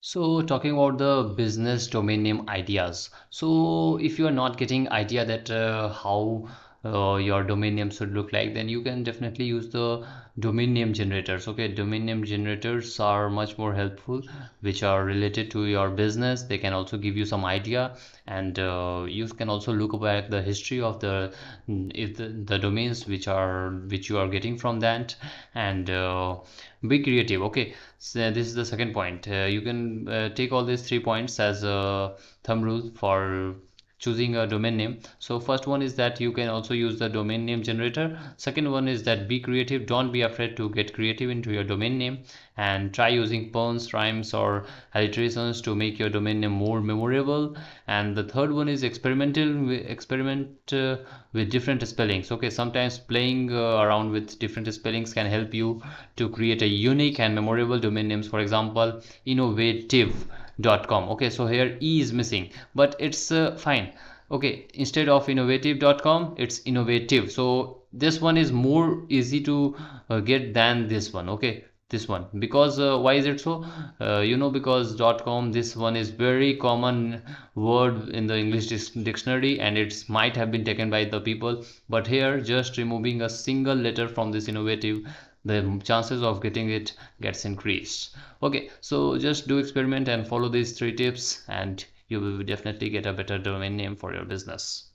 So talking about the business domain name ideas. So if you are not getting idea that uh, how uh, your domain name should look like, then you can definitely use the domain name generators. Okay, domain name generators are much more helpful, which are related to your business. They can also give you some idea, and uh, you can also look back the history of the if the, the domains which are which you are getting from that, and uh, be creative okay so this is the second point uh, you can uh, take all these three points as a thumb rule for choosing a domain name. So first one is that you can also use the domain name generator. Second one is that be creative. Don't be afraid to get creative into your domain name and try using puns rhymes or alliterations to make your domain name more memorable. And the third one is experimental experiment uh, with different spellings. Okay sometimes playing uh, around with different spellings can help you to create a unique and memorable domain names. For example innovativ dot com. Okay so here e is missing but it's uh, fine. Okay instead of innovative.com it's innovativ. So this one is more easy to uh, get than this one. Okay this one. Because uh, why is it so? Uh, you know because dot com this one is very common word in the english dictionary and it might have been taken by the people. But here just removing a single letter from this innovative the chances of getting it gets increased. Okay so just do experiment and follow these three tips and you will definitely get a better domain name for your business